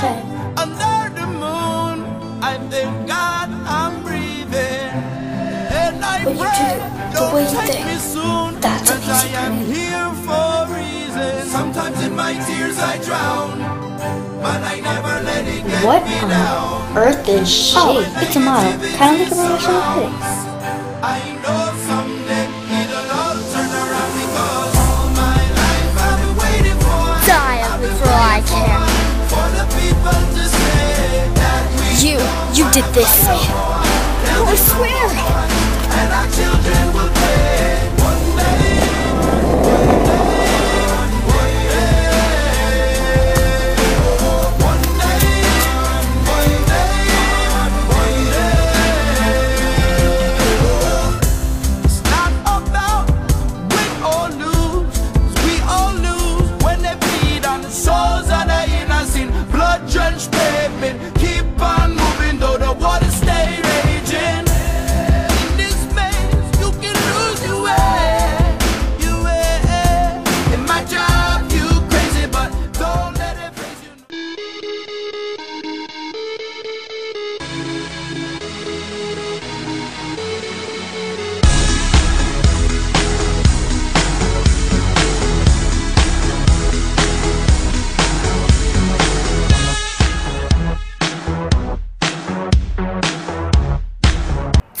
shame. Under the moon, I thank God I'm breathing. And I What you pray, do, the don't take think, me soon, that's cause I am here for a reason. Sometimes in my tears I drown, but I never let it get What me on down. earth is she? Oh, it's a model. Kind of like a professional. I know did this. I swear.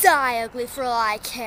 Die ugly for all I care.